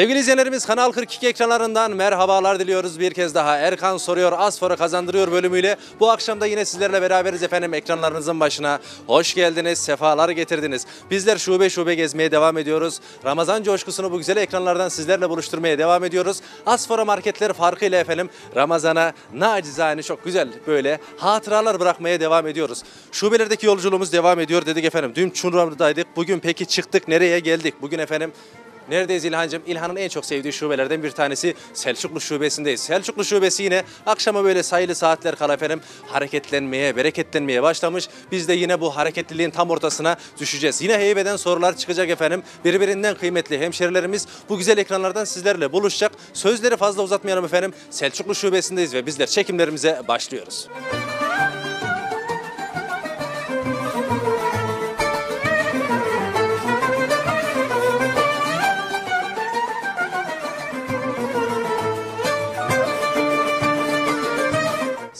Sevgili izleyenlerimiz Kanal 42 ekranlarından merhabalar diliyoruz bir kez daha. Erkan soruyor, Asfor'a kazandırıyor bölümüyle. Bu akşam da yine sizlerle beraberiz efendim ekranlarınızın başına. Hoş geldiniz, sefalar getirdiniz. Bizler şube şube gezmeye devam ediyoruz. Ramazan coşkusunu bu güzel ekranlardan sizlerle buluşturmaya devam ediyoruz. Asfor'a marketler farkıyla efendim Ramazan'a nacizane çok güzel böyle hatıralar bırakmaya devam ediyoruz. Şubelerdeki yolculuğumuz devam ediyor dedik efendim. Dün Çunram'daydık. Bugün peki çıktık nereye geldik? Bugün efendim Neredeyiz İlhan'cığım? İlhan'ın en çok sevdiği şubelerden bir tanesi Selçuklu Şubesi'ndeyiz. Selçuklu Şubesi yine akşama böyle sayılı saatler kala efendim hareketlenmeye, bereketlenmeye başlamış. Biz de yine bu hareketliliğin tam ortasına düşeceğiz. Yine heybeden sorular çıkacak efendim. Birbirinden kıymetli hemşerilerimiz bu güzel ekranlardan sizlerle buluşacak. Sözleri fazla uzatmayalım efendim. Selçuklu Şubesi'ndeyiz ve bizler çekimlerimize başlıyoruz.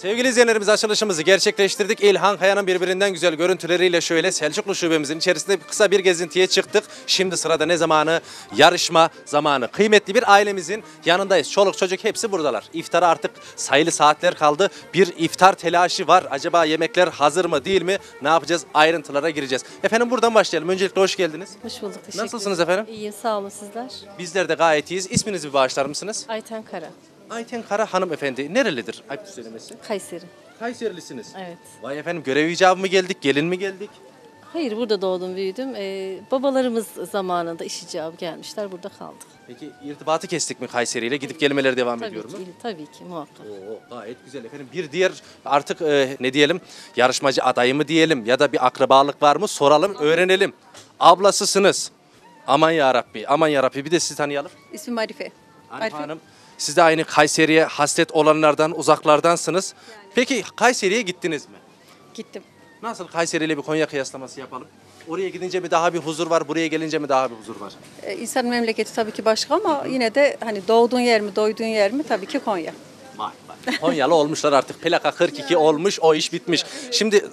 Sevgili izleyenlerimiz açılışımızı gerçekleştirdik. İlhan Kaya'nın birbirinden güzel görüntüleriyle şöyle Selçuklu şubemizin içerisinde kısa bir gezintiye çıktık. Şimdi sırada ne zamanı? Yarışma zamanı. Kıymetli bir ailemizin yanındayız. Çoluk çocuk hepsi buradalar. İftara artık sayılı saatler kaldı. Bir iftar telaşı var. Acaba yemekler hazır mı değil mi? Ne yapacağız? Ayrıntılara gireceğiz. Efendim buradan başlayalım. Öncelikle hoş geldiniz. Hoş bulduk. Teşekkür Nasılsınız efendim? İyiyim. Sağ olun sizler. Bizler de gayet iyiyiz. İsminizi bir bağışlar mısınız? Ayten Kara. Ayten Kara hanımefendi. Nerelidir? Ayıp söylemesi. Kayseri. Kayserilisiniz. Evet. Vay efendim görev icabı mı geldik, gelin mi geldik? Hayır burada doğdum büyüdüm. Ee, babalarımız zamanında iş icabı gelmişler. Burada kaldık. Peki irtibatı kestik mi Kayseri ile? Gidip gelmeleri devam Tabii ediyor ki, mu? tabii ki muhakkak. Oo, gayet güzel efendim. Bir diğer artık e, ne diyelim yarışmacı adayı mı diyelim ya da bir akrabalık var mı soralım, öğrenelim. Ablasısınız. Aman ya Rabbi, aman ya Rabbi. Bir de sizi tanıyalım. İsmim Arife. Arif Hanım. Siz de aynı Kayseri'ye hasret olanlardan, uzaklardansınız. Peki Kayseri'ye gittiniz mi? Gittim. Nasıl Kayseri ile bir Konya kıyaslaması yapalım? Oraya gidince mi daha bir huzur var, buraya gelince mi daha bir huzur var? Ee, insan memleketi tabii ki başka ama yine de hani doğduğun yer mi, doyduğun yer mi tabii ki Konya. Var var. Konyalı olmuşlar artık. Plaka 42 olmuş, o iş bitmiş. Şimdi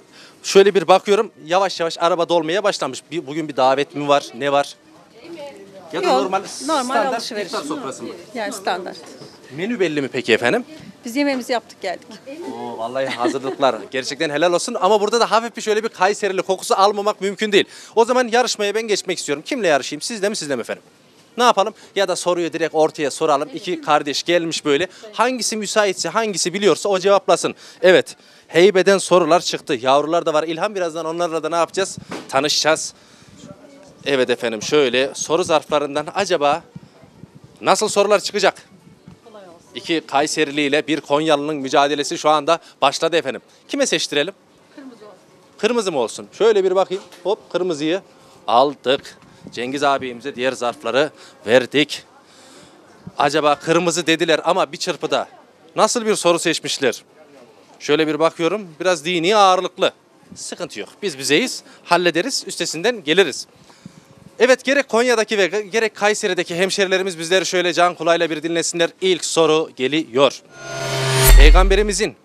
şöyle bir bakıyorum, yavaş yavaş araba dolmaya başlamış. Bir, bugün bir davet mi var, ne var? Ya da Yok, normal, normal standart alışveriş. iftar sofrası mı? Yani standart. Menü belli mi peki efendim? Biz yemeğimizi yaptık geldik. Oo, vallahi hazırlıklar gerçekten helal olsun ama burada da hafif bir şöyle bir Kayserili kokusu almamak mümkün değil. O zaman yarışmaya ben geçmek istiyorum. Kimle yarışayım? Sizle mi sizle mi efendim? Ne yapalım? Ya da soruyu direkt ortaya soralım. İki kardeş gelmiş böyle. Hangisi müsaitse, hangisi biliyorsa o cevaplasın. Evet. Heybeden sorular çıktı. Yavrular da var. İlham birazdan onlarla da ne yapacağız? Tanışacağız. Evet efendim şöyle soru zarflarından acaba nasıl sorular çıkacak? İki Kayserili ile bir Konyalı'nın mücadelesi şu anda başladı efendim. Kime seçtirelim? Kırmızı olsun. Kırmızı mı olsun? Şöyle bir bakayım. Hop kırmızıyı aldık. Cengiz abimize diğer zarfları verdik. Acaba kırmızı dediler ama bir çırpıda. Nasıl bir soru seçmişler? Şöyle bir bakıyorum. Biraz dini ağırlıklı. Sıkıntı yok. Biz bizeyiz. Hallederiz. Üstesinden geliriz. Evet gerek Konya'daki ve gerek Kayseri'deki hemşerilerimiz bizleri şöyle can kulağıyla bir dinlesinler. İlk soru geliyor. Peygamberimizin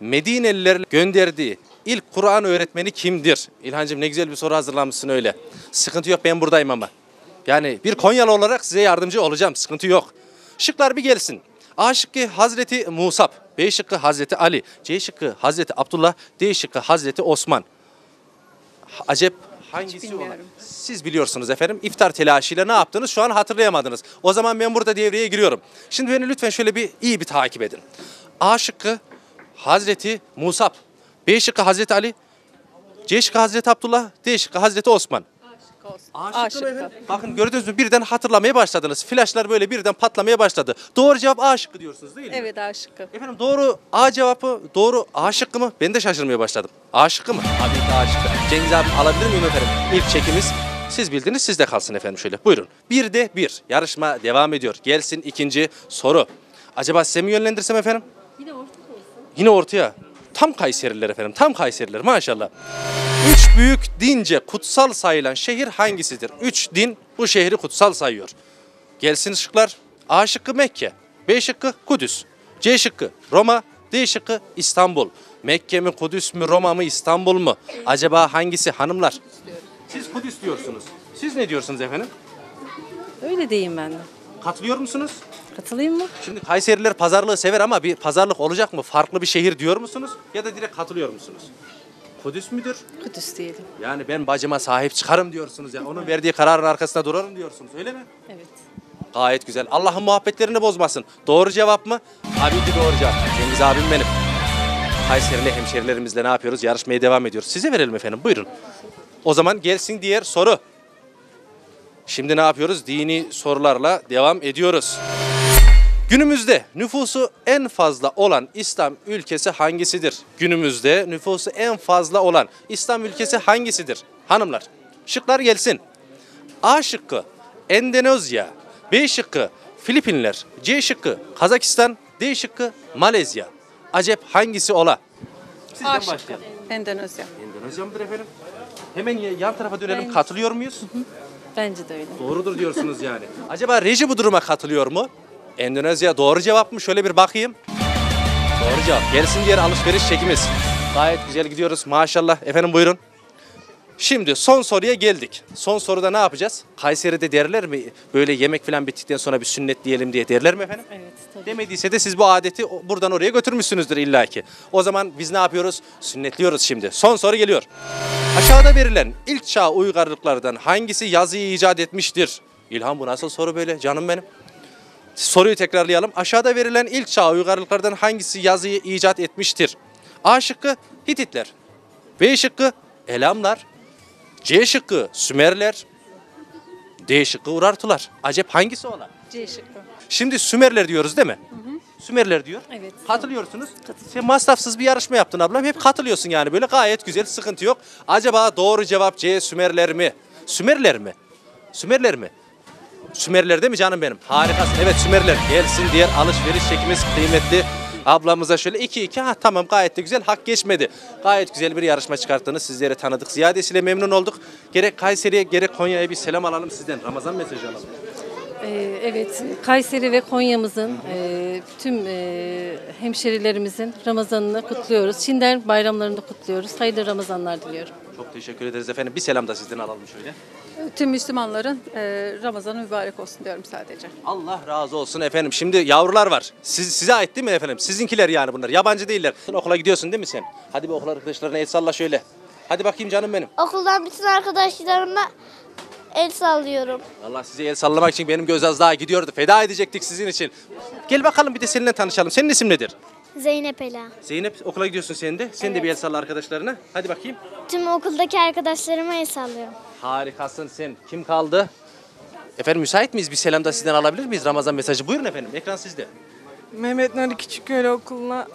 Medinelilerle gönderdiği ilk Kur'an öğretmeni kimdir? İlhancığım ne güzel bir soru hazırlamışsın öyle. Sıkıntı yok ben buradayım ama. Yani bir Konyalı olarak size yardımcı olacağım. Sıkıntı yok. Şıklar bir gelsin. A şıkkı Hazreti Musab, B şıkkı Hazreti Ali, C şıkkı Hazreti Abdullah, D şıkkı Hazreti Osman. Acep hangisi olan? Siz biliyorsunuz efendim. İftar telaşıyla ne yaptınız? Şu an hatırlayamadınız. O zaman ben burada devreye giriyorum. Şimdi beni lütfen şöyle bir iyi bir takip edin. A şıkkı Hazreti Musab. B şıkkı Hazreti Ali. C şıkkı Hazreti Abdullah. D şıkkı Hazreti Osman. A A şıkkı mı şıkkı. efendim? Bakın gördünüz mü birden hatırlamaya başladınız. Flaşlar böyle birden patlamaya başladı. Doğru cevap A şıkkı diyorsunuz değil mi? Evet A şıkkı. Efendim doğru A cevabı doğru A şıkkı mı? Ben de şaşırmaya başladım. A şıkkı mı? Tabii ki A şıkkı. Cengiz abi alabilir miyim efendim? İlk çekimiz siz bildiniz sizde kalsın efendim şöyle. Buyurun. Bir de bir. Yarışma devam ediyor. Gelsin ikinci soru. Acaba size mi yönlendirsem efendim? Yine olsun. Yine ortaya. Tam Kayseriler efendim. Tam Kayseriler maşallah. Üç büyük dince kutsal sayılan şehir hangisidir? Üç din bu şehri kutsal sayıyor. Gelsin şıklar. A şıkkı Mekke. B şıkkı Kudüs. C şıkkı Roma. D şıkkı İstanbul. Mekke mi, Kudüs mü, Roma mı, İstanbul mu? Acaba hangisi hanımlar? Siz Kudüs diyorsunuz. Siz ne diyorsunuz efendim? Öyle diyeyim ben de. Katılıyor musunuz? Katılayım mı? Şimdi Kayseriler pazarlığı sever ama bir pazarlık olacak mı? Farklı bir şehir diyor musunuz? Ya da direkt katılıyor musunuz? Kudüs müdür? Kudüs diyelim. Yani ben bacıma sahip çıkarım diyorsunuz ya. Onun verdiği kararın arkasında durarım diyorsunuz. Öyle mi? Evet. Gayet güzel. Allah'ın muhabbetlerini bozmasın. Doğru cevap mı? Ki doğru cevap. Cengiz abim benim. Kayserili hemşerilerimizle ne yapıyoruz? Yarışmaya devam ediyoruz. Size verelim efendim. Buyurun. O zaman gelsin diğer soru. Şimdi ne yapıyoruz? Dini sorularla devam ediyoruz. Günümüzde nüfusu en fazla olan İslam ülkesi hangisidir? Günümüzde nüfusu en fazla olan İslam ülkesi hangisidir? Hanımlar, şıklar gelsin. A şıkkı Endonezya, B şıkkı Filipinler, C şıkkı Kazakistan, D şıkkı Malezya. Acep hangisi ola? Sizden A şıkkı. başlayalım. Endonezya. Endonezya mıdır efendim? Hemen ya- yan tarafa dönelim. Ben- Katılıyor muyuz? Bence de öyle. Doğrudur diyorsunuz yani. Acaba reji bu duruma katılıyor mu? Endonezya doğru cevap mı? Şöyle bir bakayım. Doğru cevap. Gelsin diğer alışveriş çekimiz. Gayet güzel gidiyoruz maşallah. Efendim buyurun. Şimdi son soruya geldik. Son soruda ne yapacağız? Kayseri'de derler mi? Böyle yemek falan bittikten sonra bir sünnet diyelim diye derler mi efendim? Evet tabii. Demediyse de siz bu adeti buradan oraya götürmüşsünüzdür illaki. O zaman biz ne yapıyoruz? Sünnetliyoruz şimdi. Son soru geliyor. Aşağıda verilen ilk çağ uygarlıklardan hangisi yazıyı icat etmiştir? İlhan bu nasıl soru böyle canım benim? Soruyu tekrarlayalım. Aşağıda verilen ilk çağ uygarlıklardan hangisi yazıyı icat etmiştir? A şıkkı Hititler. B şıkkı Elamlar. C şıkkı Sümerler. D şıkkı Urartular. Acep hangisi ola? C şıkkı. Şimdi Sümerler diyoruz değil mi? Sümerler diyor. Evet. Katılıyorsunuz. Sen masrafsız bir yarışma yaptın ablam. Hep katılıyorsun yani böyle gayet güzel sıkıntı yok. Acaba doğru cevap C Sümerler mi? Sümerler mi? Sümerler mi? Sümerler değil mi canım benim? Harikasın. Evet Sümerler. Gelsin diğer alışveriş çekimiz kıymetli. Ablamıza şöyle 2-2 ha tamam gayet de güzel hak geçmedi. Gayet güzel bir yarışma çıkarttığını sizlere tanıdık. Ziyadesiyle memnun olduk. Gerek Kayseri'ye gerek Konya'ya bir selam alalım sizden. Ramazan mesajı alalım. Ee, evet, Kayseri ve Konya'mızın e, tüm e, hemşerilerimizin Ramazanını kutluyoruz. Şimdiden bayramlarını kutluyoruz. Hayırlı Ramazanlar diliyorum. Çok teşekkür ederiz efendim. Bir selam da sizden alalım şöyle. Tüm Müslümanların e, Ramazanı mübarek olsun diyorum sadece. Allah razı olsun efendim. Şimdi yavrular var. Siz, size ait değil mi efendim? Sizinkiler yani bunlar. Yabancı değiller. Sen okula gidiyorsun değil mi sen? Hadi bir okul arkadaşlarına el salla şöyle. Hadi bakayım canım benim. Okuldan bütün arkadaşlarıma el sallıyorum. Allah size el sallamak için benim göz az daha gidiyordu. Feda edecektik sizin için. Gel bakalım bir de seninle tanışalım. Senin isim nedir? Zeynep Ela. Zeynep okula gidiyorsun sen de. Sen de bir el salla arkadaşlarına. Hadi bakayım. Tüm okuldaki arkadaşlarıma el sallıyorum. Harikasın sen. Kim kaldı? Efendim müsait miyiz? Bir selam da sizden alabilir miyiz? Ramazan mesajı. Buyurun efendim. Ekran sizde. Mehmet Nuri Küçükköy Okulu'na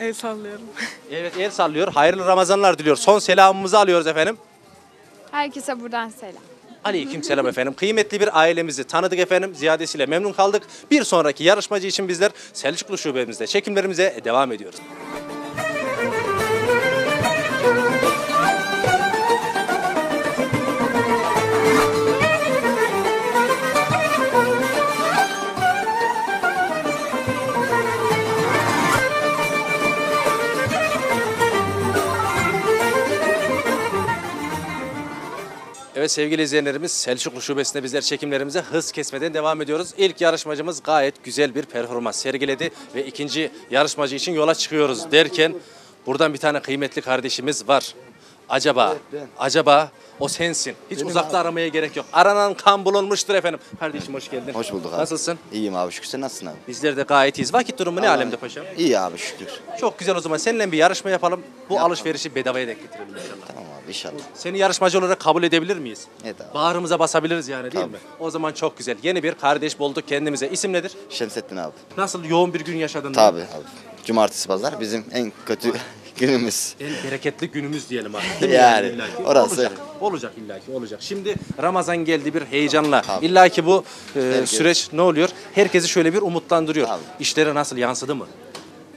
el sallıyorum. Evet el sallıyor. Hayırlı Ramazanlar diliyor. Son selamımızı alıyoruz efendim. Herkese buradan selam. Aleyküm selam efendim. Kıymetli bir ailemizi tanıdık efendim. Ziyadesiyle memnun kaldık. Bir sonraki yarışmacı için bizler Selçuklu şubemizde çekimlerimize devam ediyoruz. Evet sevgili izleyenlerimiz Selçuklu Şubesi'nde bizler çekimlerimize hız kesmeden devam ediyoruz. İlk yarışmacımız gayet güzel bir performans sergiledi ve ikinci yarışmacı için yola çıkıyoruz derken buradan bir tane kıymetli kardeşimiz var. Acaba, acaba o sensin. Hiç uzakta aramaya gerek yok. Aranan kan bulunmuştur efendim. Kardeşim hoş geldin. Hoş bulduk abi. Nasılsın? İyiyim abi şükür. Sen nasılsın abi? Bizler de gayet iyiyiz. Vakit durumu ne alemde paşam? İyi abi şükür. Çok güzel o zaman seninle bir yarışma yapalım. Bu alışverişi bedavaya denk getirelim inşallah. Tamam abi inşallah. Seni yarışmacı olarak kabul edebilir miyiz? Evet abi. Bağrımıza basabiliriz yani değil Tabii. mi? O zaman çok güzel. Yeni bir kardeş bulduk kendimize. İsim nedir? Şemsettin abi. Nasıl yoğun bir gün yaşadın? Tabi abi. Cumartesi pazar bizim en kötü günümüz. En bereketli günümüz diyelim artık. değil mi Yani, illaki? orası. Olacak, olacak illaki olacak. Şimdi Ramazan geldi bir heyecanla. İlla ki bu e, Herkes- süreç ne oluyor? Herkesi şöyle bir umutlandırıyor. Tabii. İşlere nasıl yansıdı mı?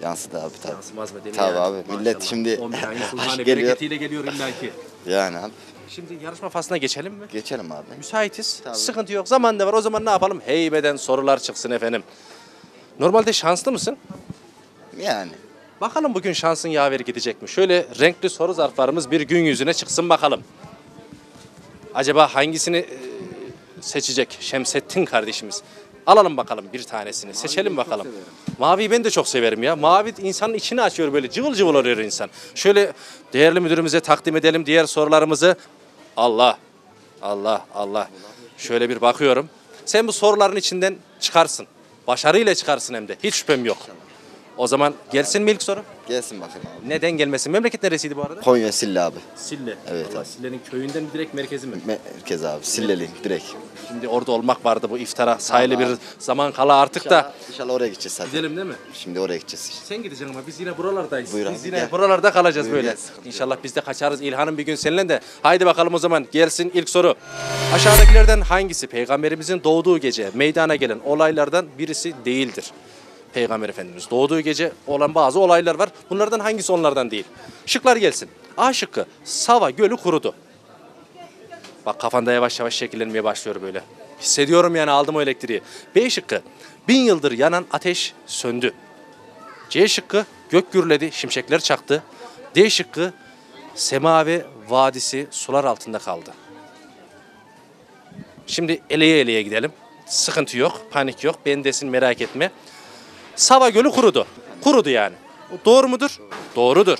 Yansıdı abi tabi. Yansımaz mı değil mi Tabii yani? abi, millet Maşallah. şimdi 11 ayın sultanı aşk geliyor. bereketiyle geliyor illaki. Yani abi. Şimdi yarışma faslına geçelim mi? Geçelim abi. Müsaitiz. Tabii. Sıkıntı yok. Zaman da var. O zaman ne yapalım? Heybeden sorular çıksın efendim. Normalde şanslı mısın? Yani. Bakalım bugün şansın yaver gidecek mi? Şöyle renkli soru zarflarımız bir gün yüzüne çıksın bakalım. Acaba hangisini e, seçecek Şemsettin kardeşimiz? Alalım bakalım bir tanesini. Seçelim bakalım. Maviyi ben de çok severim ya. Mavi insanın içini açıyor böyle cıvıl cıvıl oluyor insan. Şöyle değerli müdürümüze takdim edelim diğer sorularımızı. Allah, Allah, Allah. Şöyle bir bakıyorum. Sen bu soruların içinden çıkarsın. Başarıyla çıkarsın hem de. Hiç şüphem yok. O zaman gelsin mi ilk soru? Gelsin bakayım abi. Neden gelmesin? Memleket neresiydi bu arada? Konya Sille abi. Sille. Evet Allah, abi. Sille'nin köyünden mi direkt merkezi mi? Merkez abi. Silleli direkt. Şimdi orada olmak vardı bu iftara. Sayılı bir zaman kala artık da. İnşallah oraya gideceğiz zaten. Gidelim değil mi? Şimdi oraya gideceğiz. Sen gideceksin ama biz yine buralardayız. Buyur biz abi, yine gel. buralarda kalacağız Buyur, böyle. gel, sıkıntı yok. İnşallah biz de kaçarız İlhan'ın bir gün seninle de. Haydi bakalım o zaman gelsin ilk soru. Aşağıdakilerden hangisi peygamberimizin doğduğu gece meydana gelen olaylardan birisi değildir? Peygamber Efendimiz doğduğu gece olan bazı olaylar var. Bunlardan hangisi onlardan değil? Şıklar gelsin. A şıkkı Sava Gölü kurudu. Bak kafanda yavaş yavaş şekillenmeye başlıyor böyle. Hissediyorum yani aldım o elektriği. B şıkkı bin yıldır yanan ateş söndü. C şıkkı gök gürledi, şimşekler çaktı. D şıkkı semavi vadisi sular altında kaldı. Şimdi eleye eleye gidelim. Sıkıntı yok, panik yok. Bendesin merak etme. Sava Gölü kurudu. Kurudu yani. Doğru mudur? Doğrudur.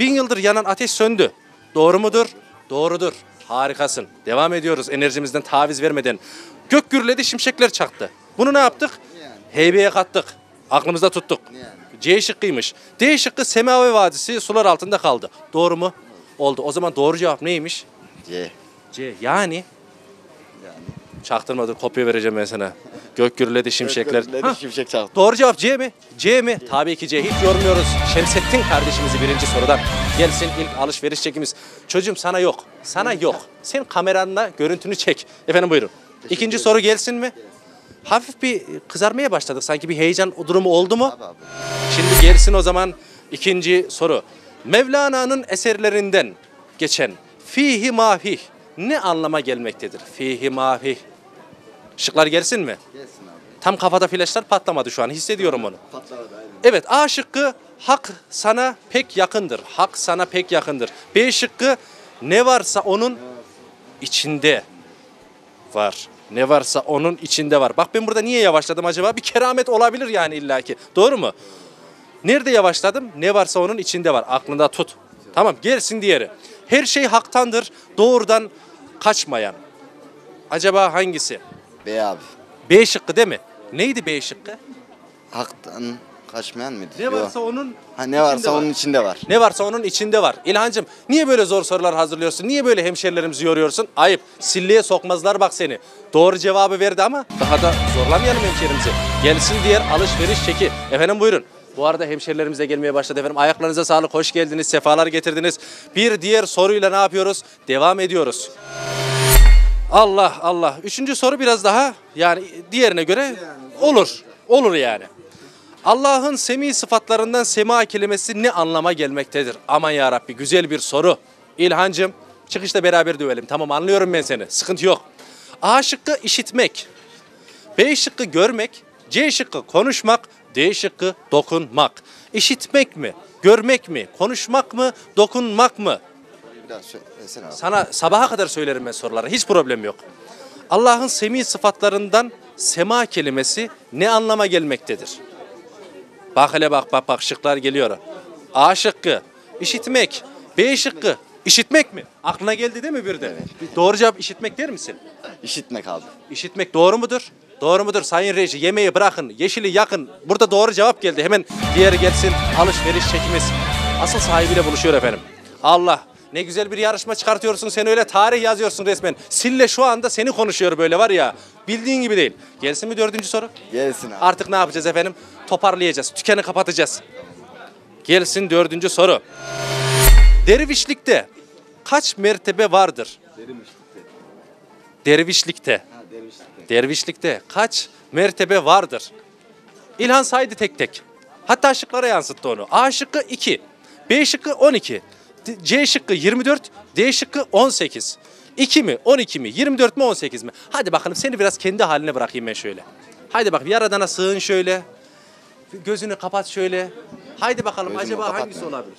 Bin yıldır yanan ateş söndü. Doğru mudur? Doğrudur. Harikasın. Devam ediyoruz enerjimizden taviz vermeden. Gök gürledi, şimşekler çaktı. Bunu ne yaptık? Heybeye kattık. Aklımızda tuttuk. C şıkkıymış. D şıkkı Semavi Vadisi sular altında kaldı. Doğru mu? Oldu. O zaman doğru cevap neymiş? C. C. Yani? Çaktırmadır. Kopya vereceğim ben sana. Gök gürledi, şimşekler. Ha, Şimşek çaktı. Doğru cevap C mi? C mi? Tabii ki C. Hiç yormuyoruz. Şemsettin kardeşimizi birinci sorudan. Gelsin ilk alışveriş çekimiz. Çocuğum sana yok. Sana yok. Sen kameranla görüntünü çek. Efendim buyurun. İkinci soru gelsin mi? Hafif bir kızarmaya başladık. Sanki bir heyecan durumu oldu mu? Şimdi gelsin o zaman ikinci soru. Mevlana'nın eserlerinden geçen fihi mafih ne anlama gelmektedir? Fihi mafih. Şıklar gelsin mi? Gelsin abi. Tam kafada flaşlar patlamadı şu an. Hissediyorum onu. Patladı aynen. Evet A şıkkı hak sana pek yakındır. Hak sana pek yakındır. B şıkkı ne varsa onun içinde var. Ne varsa onun içinde var. Bak ben burada niye yavaşladım acaba? Bir keramet olabilir yani illaki. Doğru mu? Nerede yavaşladım? Ne varsa onun içinde var. Aklında tut. Tamam gelsin diğeri. Her şey haktandır. Doğrudan kaçmayan. Acaba hangisi? B abi. B şıkkı değil mi? Neydi B şıkkı? Haktan kaçmayan mıydı? Ne Yo. varsa onun Ha, ne varsa var. onun içinde var. Ne varsa onun içinde var. İlhancığım niye böyle zor sorular hazırlıyorsun? Niye böyle hemşerilerimizi yoruyorsun? Ayıp. Silleye sokmazlar bak seni. Doğru cevabı verdi ama daha da zorlamayalım hemşerimizi. Gelsin diğer alışveriş çeki. Efendim buyurun. Bu arada hemşerilerimiz de gelmeye başladı efendim. Ayaklarınıza sağlık, hoş geldiniz, sefalar getirdiniz. Bir diğer soruyla ne yapıyoruz? Devam ediyoruz. Allah Allah. Üçüncü soru biraz daha yani diğerine göre olur. Olur yani. Allah'ın semi sıfatlarından sema kelimesi ne anlama gelmektedir? Aman ya Rabbi güzel bir soru. İlhancığım çıkışta beraber dövelim. Tamam anlıyorum ben seni. Sıkıntı yok. A şıkkı işitmek. B şıkkı görmek. C şıkkı konuşmak. D şıkkı dokunmak. İşitmek mi? Görmek mi? Konuşmak mı? Dokunmak mı? Bir daha söylesene abi. Sana sabaha kadar söylerim ben soruları. Hiç problem yok. Allah'ın semi sıfatlarından sema kelimesi ne anlama gelmektedir? Bak hele bak bak bak şıklar geliyor. A şıkkı işitmek. B şıkkı işitmek mi? Aklına geldi değil mi bir de? Doğru cevap işitmek der misin? İşitmek abi. İşitmek doğru mudur? Doğru mudur? Sayın reji yemeği bırakın, yeşili yakın. Burada doğru cevap geldi. Hemen diğeri gelsin. Alışveriş çekimiz. Asıl sahibiyle buluşuyor efendim. Allah ne güzel bir yarışma çıkartıyorsun. Sen öyle tarih yazıyorsun resmen. Sille şu anda seni konuşuyor böyle var ya. Bildiğin gibi değil. Gelsin mi dördüncü soru? Gelsin abi. Artık ne yapacağız efendim? Toparlayacağız. Tükeni kapatacağız. Gelsin dördüncü soru. Dervişlikte kaç mertebe vardır? Dervişlikte. Dervişlikte kaç mertebe vardır? İlhan saydı tek tek. Hatta şıklara yansıttı onu. A şıkkı 2, B şıkkı 12, D- C şıkkı 24, D şıkkı 18. 2 mi, 12 mi, 24 mi, 18 mi? Hadi bakalım seni biraz kendi haline bırakayım ben şöyle. Haydi bak yaradana sığın şöyle. Gözünü kapat şöyle. Haydi bakalım Gözümü acaba hangisi olabilir?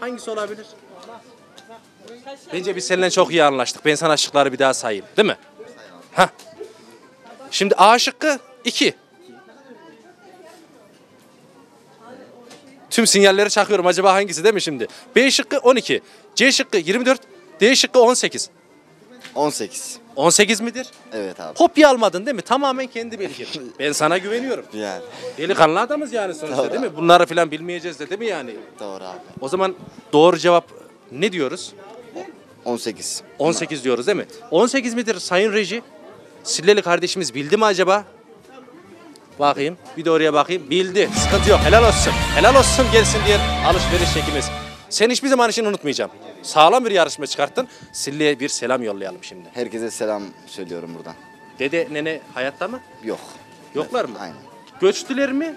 Hangisi olabilir? Bence biz seninle çok iyi anlaştık. Ben sana şıkları bir daha sayayım. Değil mi? Hah. Şimdi A şıkkı 2. Tüm sinyalleri çakıyorum. Acaba hangisi değil mi şimdi? B şıkkı 12. C şıkkı 24. D şıkkı 18. 18. 18 midir? Evet abi. Kopya almadın değil mi? Tamamen kendi bilgin. Ben sana güveniyorum. Yani. Delikanlı adamız yani sonuçta Doğru. değil mi? Bunları falan bilmeyeceğiz de değil mi yani? Doğru abi. O zaman doğru cevap ne diyoruz? 18. 18 diyoruz değil mi? 18 midir Sayın Reji? Silleli kardeşimiz bildi mi acaba? Bakayım. Bir de oraya bakayım. Bildi. Sıkıntı yok. Helal olsun. Helal olsun gelsin diye alışveriş çekimiz. Sen hiçbir zaman işini unutmayacağım. Sağlam bir yarışma çıkarttın. Sille'ye bir selam yollayalım şimdi. Herkese selam söylüyorum buradan. Dede nene hayatta mı? Yok. Yoklar mı? Aynen. Göçtüler mi?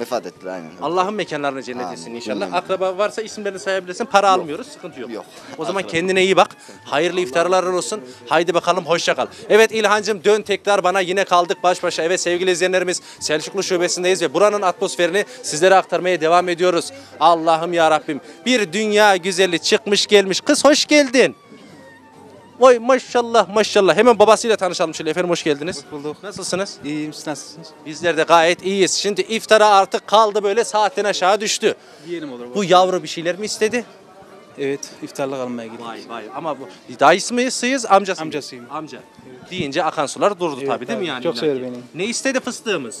Vefat ettiler aynen. Allah'ın mekanlarını cennet Amin. etsin inşallah. Cümlemize. Akraba varsa isimlerini sayabilirsin. Para almıyoruz. Sıkıntı yok. Yok. O zaman kendine iyi bak. Hayırlı iftarlar olsun. Haydi bakalım hoşça kal. Evet İlhancığım dön tekrar bana yine kaldık baş başa. Evet sevgili izleyenlerimiz Selçuklu Şubesi'ndeyiz ve buranın atmosferini sizlere aktarmaya devam ediyoruz. Allah'ım ya Rabbim bir dünya güzeli çıkmış gelmiş. Kız hoş geldin. Vay maşallah maşallah. Hemen babasıyla tanışalım şöyle. Efendim hoş geldiniz. Hoş bulduk. Nasılsınız? İyiyim siz nasılsınız? Bizler de gayet iyiyiz. Şimdi iftara artık kaldı böyle saatten aşağı düştü. Yiyelim olur. Bu yavru bir şeyler mi istedi? Evet iftarlık almaya gidiyoruz. Vay vay ama bu dayısı mıyız amcası mı? Amcasıyım. Amca. Deyince akan sular durdu Evet, tabii değil mi tabii. yani? Çok sever beni. Ne istedi fıstığımız?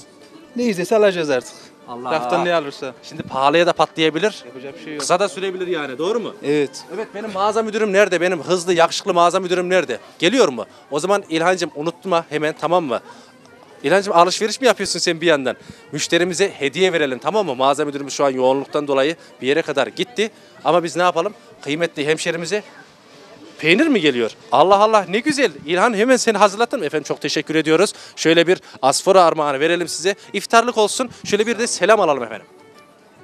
Ne izlese alacağız artık. Allah. Raftan ne alırsa. Şimdi pahalıya da patlayabilir. Yapacak bir şey yok. Kısa da sürebilir yani doğru mu? Evet. Evet benim mağaza müdürüm nerede? Benim hızlı yakışıklı mağaza müdürüm nerede? Geliyor mu? O zaman İlhancığım unutma hemen tamam mı? İlhancığım alışveriş mi yapıyorsun sen bir yandan? Müşterimize hediye verelim tamam mı? Mağaza müdürümüz şu an yoğunluktan dolayı bir yere kadar gitti. Ama biz ne yapalım? Kıymetli hemşerimize peynir mi geliyor? Allah Allah ne güzel. İlhan hemen seni hazırlattın mı? Efendim çok teşekkür ediyoruz. Şöyle bir asfora armağanı verelim size. İftarlık olsun. Şöyle bir de selam alalım efendim.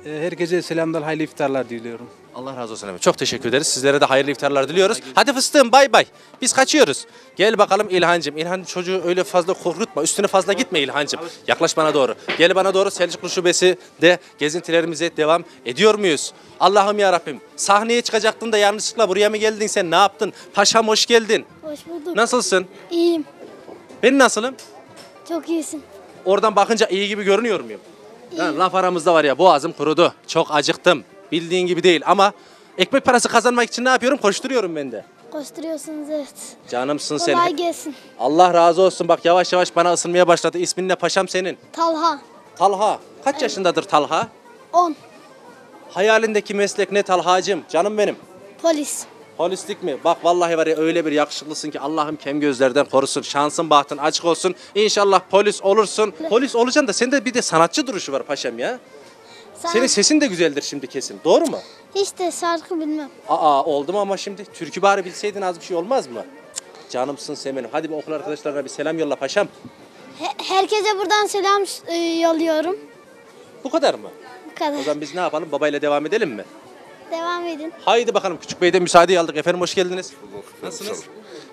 Ee, Herkese selamlar, hayırlı iftarlar diliyorum. Allah razı olsun efendim. Çok teşekkür ederiz. Sizlere de hayırlı iftarlar diliyoruz. Hadi fıstığım bay bay. Biz kaçıyoruz. Gel bakalım İlhancığım. İlhan çocuğu öyle fazla korkutma. Üstüne fazla gitme İlhancığım. Yaklaş bana doğru. Gel bana doğru Selçuklu Şubesi de gezintilerimize devam ediyor muyuz? Allah'ım ya Rabbim. Sahneye çıkacaktın da yanlışlıkla buraya mı geldin sen? Ne yaptın? Paşam hoş geldin. Hoş bulduk. Nasılsın? İyiyim. Ben nasılım? Çok iyisin. Oradan bakınca iyi gibi görünüyor muyum? Ha, laf aramızda var ya boğazım kurudu. Çok acıktım. Bildiğin gibi değil ama ekmek parası kazanmak için ne yapıyorum? Koşturuyorum ben de. Koşturuyorsunuz evet. Canımsın sen. Kolay gelsin. Allah razı olsun. Bak yavaş yavaş bana ısınmaya başladı. İsmin ne paşam senin? Talha. Talha. Kaç yaşındadır Talha? 10. Hayalindeki meslek ne Talhacığım? Canım benim. Polis. Polislik mi? Bak vallahi var ya öyle bir yakışıklısın ki Allah'ım kem gözlerden korusun. Şansın bahtın açık olsun. İnşallah polis olursun. Polis olacaksın da sende bir de sanatçı duruşu var paşam ya. Sen Senin sesin de güzeldir şimdi kesin. Doğru mu? hiç de şarkı bilmem. Aa oldu mu ama şimdi türkü bari bilseydin az bir şey olmaz mı? Cık, Canımsın sen benim. Hadi bir okul arkadaşlarına bir selam yolla paşam. He- herkese buradan selam e, yolluyorum. Bu kadar mı? Bu kadar. O zaman biz ne yapalım? Babayla devam edelim mi? Devam edin. Haydi bakalım Küçük Bey'den müsaade aldık. Efendim hoş geldiniz. Nasılsınız?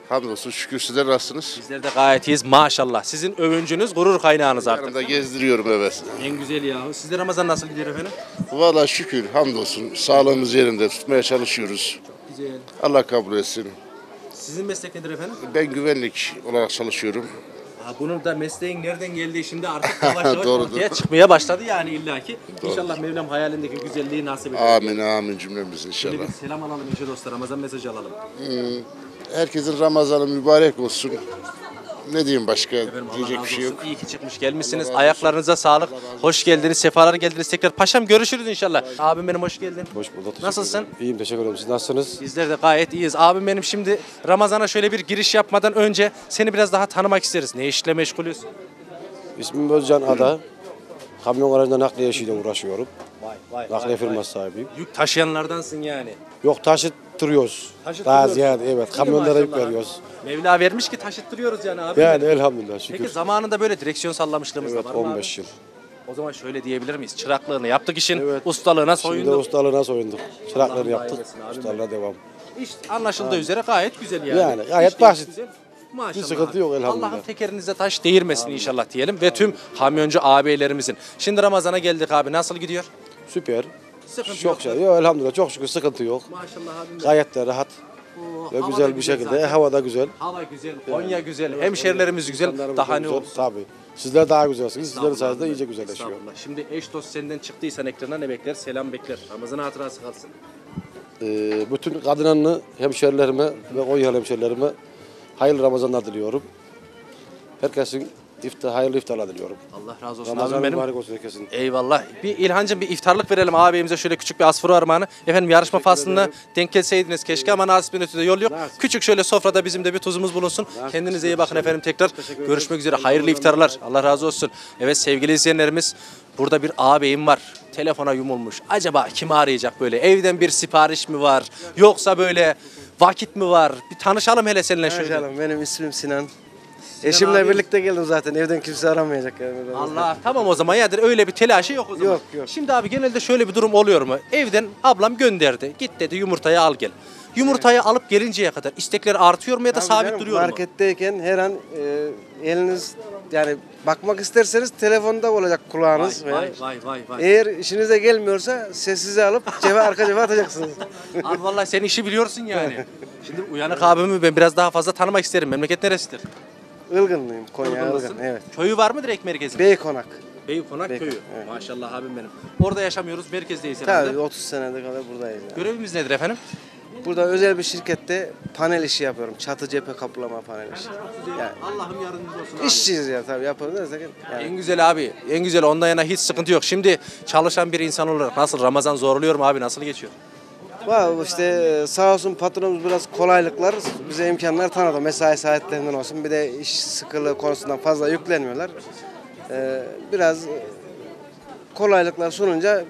Hamdolsun şükür sizler nasılsınız? Bizler de gayet iyiyiz maşallah. Sizin övüncünüz gurur kaynağınız artık. Yanımda gezdiriyorum evet. En güzel yahu. Sizde Ramazan nasıl gidiyor efendim? Valla şükür hamdolsun sağlığımız yerinde tutmaya çalışıyoruz. Güzel. Allah kabul etsin. Sizin meslek nedir efendim? Ben güvenlik olarak çalışıyorum. Ha, bunun da mesleğin nereden geldiği şimdi artık yavaş yavaş Doğrudur. ortaya çıkmaya başladı yani illaki. İnşallah Mevlam hayalindeki güzelliği nasip eder. Amin amin cümlemiz Şöyle inşallah. bir selam alalım inşallah dostlar. Ramazan mesajı alalım. Herkesin Ramazanı mübarek olsun. Ne diyeyim başka Efendim, diyecek bir şey yok. İyi ki çıkmış gelmişsiniz. Ayaklarınıza sağlık. Hoş geldiniz. Sefalar geldiniz tekrar. Paşam görüşürüz inşallah. Abim benim hoş geldin. Hoş bulduk. teşekkür Nasılsın? ederim. İyiyim teşekkür ederim. Siz nasılsınız? Bizler de gayet iyiyiz. Abim benim şimdi Ramazan'a şöyle bir giriş yapmadan önce seni biraz daha tanımak isteriz. Ne işle meşgulüz? İsmim Özcan Ada. Kamyon aracında nakliye işiyle uğraşıyorum. Vay vay. Nakliye firması sahibiyim. Yük taşıyanlardansın yani. Yok taşıttırıyoruz. Taşıttırıyoruz. Daha ziyade evet. Kamyonlara yük veriyoruz. Mevla vermiş ki taşıttırıyoruz yani abi. Yani elhamdülillah şükür. Peki zamanında böyle direksiyon sallamışlığımız evet da var mı 15 abi? yıl. O zaman şöyle diyebilir miyiz? Çıraklığını yaptık işin, Evet. ustalığına Şimdi soyunduk. ustalığına soyunduk. Çırakları Allah yaptık. Ustalığına devam. İş anlaşıldığı üzere gayet güzel yani. Yani gayet İş de basit. güzel. Maşallah Bir sıkıntı yok elhamdülillah. Allah'ın tekerinize taş değirmesin inşallah diyelim ve tüm kamyoncu ağabeylerimizin. Şimdi Ramazan'a geldik abi nasıl gidiyor? Süper. Sıkıntı Çok şey. Yok elhamdülillah çok şükür sıkıntı yok. Maşallah abim. Gayet de rahat. Ve hava da güzel bir şekilde. zaten. Hava da güzel. Hava güzel, Konya güzel, hemşerilerimiz güzel. İnsanlarımız Daha da ne güzel. olsun? Tabii. Sizler daha güzelsiniz. Sizlerin sayesinde iyice güzelleşiyor. Estağfurullah. Şimdi eş dost senden çıktıysan ekrana ne bekler? Selam bekler. Ramazan hatırası kalsın. Ee, bütün kadınanlı hemşerilerime ve Konyalı hemşerilerime hayırlı Ramazanlar diliyorum. Herkesin iftar, hayırlı iftarlar diliyorum. Allah razı olsun. Ramazan Abim benim. mübarek olsun herkesin. Eyvallah. Bir İlhancığım bir iftarlık verelim ağabeyimize şöyle küçük bir asfuru armağanı. Efendim yarışma faslına denk gelseydiniz keşke ama nasibin ötede yol yok. Nasip. Küçük şöyle sofrada bizim de bir tuzumuz bulunsun. Kendinize iyi bakın efendim tekrar. Görüşmek üzere. Hayırlı iftarlar. Allah razı olsun. Evet sevgili izleyenlerimiz burada bir ağabeyim var. Telefona yumulmuş. Acaba kimi arayacak böyle? Evden bir sipariş mi var? Yoksa böyle vakit mi var? Bir tanışalım hele seninle şöyle. Canım benim ismim Sinan. Eşimle birlikte geldim zaten. Evden kimse aramayacak yani. Allah tamam o zaman yadır öyle bir telaşı yok o zaman. Yok, yok. Şimdi abi genelde şöyle bir durum oluyor mu? Evden ablam gönderdi. Git dedi yumurtayı al gel. Yumurtayı alıp gelinceye kadar istekler artıyor mu ya da Tabii sabit canım, duruyor mu? Marketteyken her an e, eliniz yani bakmak isterseniz telefonda olacak kulağınız. Vay vay vay vay. vay. Eğer işinize gelmiyorsa sessize alıp cebe arka cebe atacaksınız. Abi vallahi sen işi biliyorsun yani. Şimdi uyanık abimi ben biraz daha fazla tanımak isterim. Memleket neresidir? Ilgınlıyım Konya. Ilgın. Evet. Köyü var mı direkt merkezinde? Beykonak. Beykonak Beykonak, köyü. evet. Maşallah abim benim. Orada yaşamıyoruz, merkezdeyiz herhalde. Tabii 30 senede kadar buradayız. yani. Görevimiz nedir efendim? Burada özel bir şirkette panel işi yapıyorum. Çatı cephe kaplama panel işi. Yani Allah'ım yardımcınız olsun işçiyiz ya tabii yaparız dersek. Yani. En güzel abi, en güzel ondan yana hiç sıkıntı yok. Şimdi çalışan bir insan olarak nasıl Ramazan zorluyor mu abi, nasıl geçiyor? Vallahi işte e, sağ olsun patronumuz biraz kolaylıklar, bize imkanlar tanıdı. Mesai saatlerinden olsun bir de iş sıkılığı konusundan fazla yüklenmiyorlar. Ee, biraz e, kolaylıklar sununca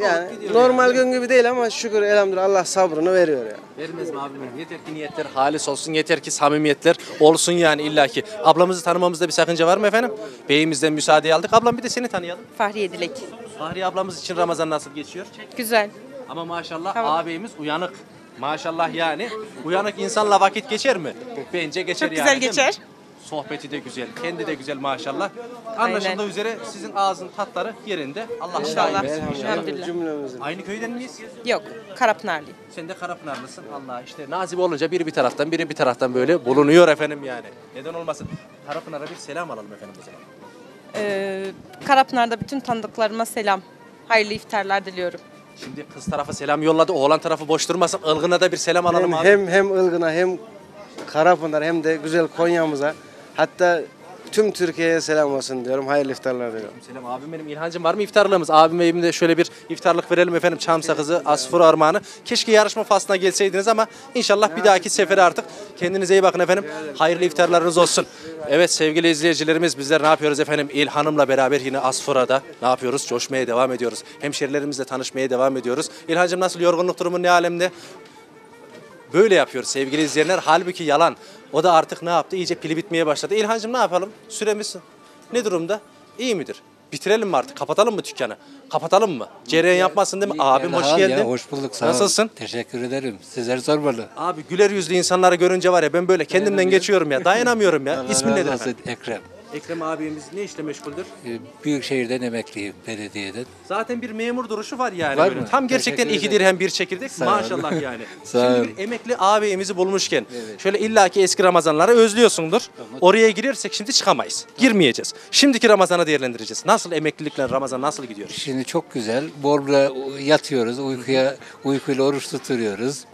yani normal gün gibi değil ama şükür elhamdülillah Allah sabrını veriyor ya. Vermez mi abim? Yeter ki niyetler halis olsun, yeter ki samimiyetler olsun yani illaki. Ablamızı tanımamızda bir sakınca var mı efendim? Beyimizden müsaade aldık. Ablam bir de seni tanıyalım. Fahriye Dilek. Fahriye ablamız için Ramazan nasıl geçiyor? Güzel. Ama maşallah Tamam. ağabeyimiz uyanık. Maşallah yani. Uyanık insanla vakit geçer mi? Bence geçer Çok yani. güzel değil mi? geçer. Sohbeti de güzel, kendi de güzel maşallah. Anlaşıldığı Aynen. üzere sizin ağzın tatları yerinde. Allah İnşallah. daim etsin. Elhamdülillah. Cümlemizin. Aynı köyden miyiz? Yok. Karapınarlıyım. Sen de Karapınarlısın. Allah işte nazip olunca biri bir taraftan biri bir taraftan böyle bulunuyor efendim yani. Neden olmasın? Karapınar'a bir selam alalım efendim o zaman. Ee, Karapınar'da bütün tanıdıklarıma selam. Hayırlı iftarlar diliyorum. Şimdi kız tarafı selam yolladı. Oğlan tarafı boş durmasın. Ilgın'a da bir selam alalım Hem, abi. hem, hem Ilgın'a hem Karapınar hem de güzel Konya'mıza hatta tüm Türkiye'ye selam olsun diyorum. Hayırlı iftarlar diliyorum. Selam abim benim İlhancım var mı iftarlığımız? Abim evimde şöyle bir iftarlık verelim efendim. Çam sakızı, asfur armağanı. Keşke yarışma faslına gelseydiniz ama inşallah bir dahaki sefere artık. Kendinize iyi bakın efendim. Hayırlı iftarlarınız olsun. Evet sevgili izleyicilerimiz bizler ne yapıyoruz efendim? İlhan'ımla beraber yine Asfura'da ne yapıyoruz? Coşmaya devam ediyoruz. Hemşerilerimizle tanışmaya devam ediyoruz. İlhancım nasıl yorgunluk durumu ne alemde? Böyle yapıyoruz sevgili izleyenler. Halbuki yalan. O da artık ne yaptı? İyice pili bitmeye başladı. İlhancığım ne yapalım? Süremiz ne durumda? İyi midir? Bitirelim mi artık? Kapatalım mı dükkanı? Kapatalım mı? Cereyan yapmasın değil mi? Abim hoş geldin. Ya, hoş bulduk. Sağ ol. Nasılsın? Teşekkür ederim. Sizleri sormalı. Abi güler yüzlü insanları görünce var ya ben böyle kendimden geçiyorum ya. Dayanamıyorum ya. İsmin nedir efendim? Ekrem. Ekrem abimiz ne işle meşguldür? Ee, Büyükşehir'den emekliyim belediyeden. Zaten bir memur duruşu var yani. Var böyle. mı? Tam gerçekten Teşekkür iki ederim. dirhem bir çekirdek. Sağ ol. Maşallah yani. Sağ Şimdi bir emekli ağabeyimizi bulmuşken şöyle illaki eski Ramazanları özlüyorsundur. Oraya girersek şimdi çıkamayız. Girmeyeceğiz. Şimdiki Ramazan'ı değerlendireceğiz. Nasıl emeklilikle Ramazan nasıl gidiyor? Şimdi çok güzel. Borla yatıyoruz. Uykuya uykuyla oruç tutuyoruz.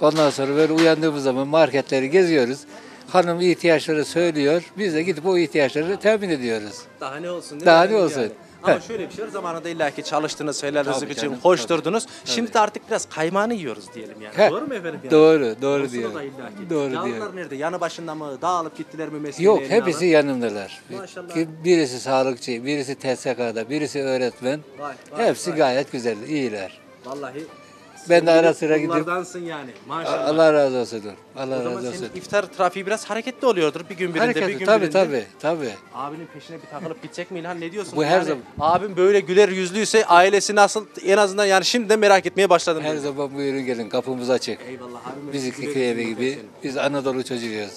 Ondan sonra böyle uyandığımız zaman marketleri geziyoruz. Hanım ihtiyaçları söylüyor. Biz de gidip o ihtiyaçları temin ediyoruz. Daha ne olsun değil Daha mi? ne olsun? Ama Heh. şöyle bir şey var. Zamanında illaki çalıştınız, helal rızık Tabii için canım, koşturdunuz. Şimdi de artık biraz kaymağını yiyoruz diyelim yani. Heh, Doğru mu efendim? Yani? Doğru, doğru Olsun o diyor. da illaki. Doğru Yavrular diyor. nerede? Yanı başında mı? Dağılıp gittiler mi mesleğini Yok hepsi alan? yanımdalar. Maşallah. Ki Birisi sağlıkçı, birisi TSK'da, birisi öğretmen. Vay, vay, Hepsi vay. gayet güzel, iyiler. Vallahi. Ben de ara sıra gidip- kullardansın yani. Maşallah. Allah razı olsun. Allah razı olsun. senin iftar trafiği biraz hareketli oluyordur. Bir gün birinde, bir Hareketli gün tabii birinde. tabii tabii. Abinin peşine bir takılıp gidecek mi İlhan ne diyorsun? Bu her zaman- Abim böyle güler yüzlüyse ailesi nasıl en azından yani şimdiden merak etmeye başladım. Her ben. zaman buyurun gelin kapımız açık. Eyvallah abim. Biz iki köy evi gibi. Biz Anadolu çocuğuyuz.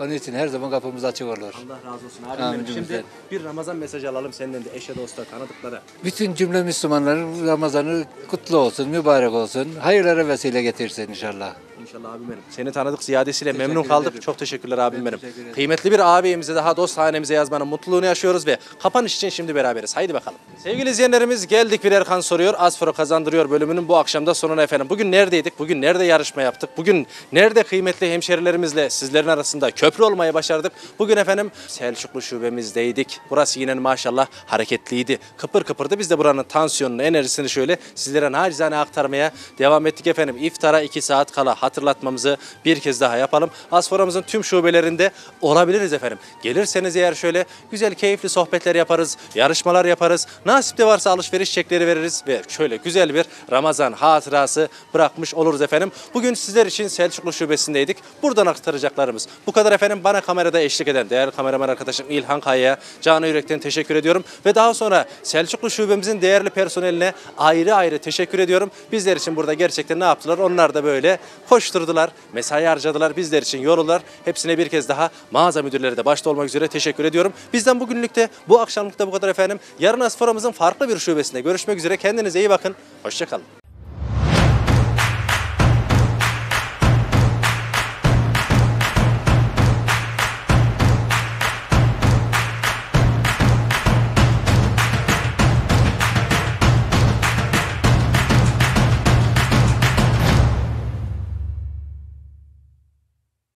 Onun için her zaman kapımız açık olur. Allah razı olsun abim Amin benim. Şimdi cümleten. bir Ramazan mesajı alalım senden de eşe dosta tanıdıklara. Bütün cümle Müslümanların Ramazanı kutlu olsun, mübarek olsun. Hayırlara vesile getirsin inşallah. İnşallah abim benim. Seni tanıdık ziyadesiyle Teşekkür memnun kaldık. ederim. Çok teşekkürler abim benim. teşekkür. Kıymetli bir ağabeyimize daha dost hanemize yazmanın mutluluğunu yaşıyoruz ve kapanış için şimdi beraberiz. Haydi bakalım. Sevgili izleyenlerimiz geldik bir Erkan soruyor. Asforo kazandırıyor bölümünün bu akşamda sonuna efendim. Bugün neredeydik? Bugün nerede yarışma yaptık? Bugün nerede kıymetli hemşerilerimizle sizlerin arasında köprü olmayı başardık? Bugün efendim Selçuklu şubemizdeydik. Burası yine maşallah hareketliydi. Kıpır kıpırdı. Biz de buranın tansiyonunu, enerjisini şöyle sizlere nacizane aktarmaya devam ettik efendim. İftara 2 saat kala hatırlatmamızı bir kez daha yapalım. Asfora'mızın tüm şubelerinde olabiliriz efendim. Gelirseniz eğer şöyle güzel keyifli sohbetler yaparız, yarışmalar yaparız. Nasip de varsa alışveriş çekleri veririz ve şöyle güzel bir Ramazan hatırası bırakmış oluruz efendim. Bugün sizler için Selçuklu şubesindeydik. Buradan aktaracaklarımız. Bu kadar efendim bana kamerada eşlik eden değerli kameraman arkadaşım İlhan Kaya'ya canı yürekten teşekkür ediyorum. Ve daha sonra Selçuklu şubemizin değerli personeline ayrı ayrı teşekkür ediyorum. Bizler için burada gerçekten ne yaptılar? Onlar da böyle koşturdular, mesai harcadılar, bizler için yoruldular. Hepsine bir kez daha mağaza müdürleri de başta olmak üzere teşekkür ediyorum. Bizden bugünlük de bu akşamlık da bu kadar efendim. Yarın Asfora'mızın farklı bir şubesinde görüşmek üzere. Kendinize iyi bakın. Hoşçakalın.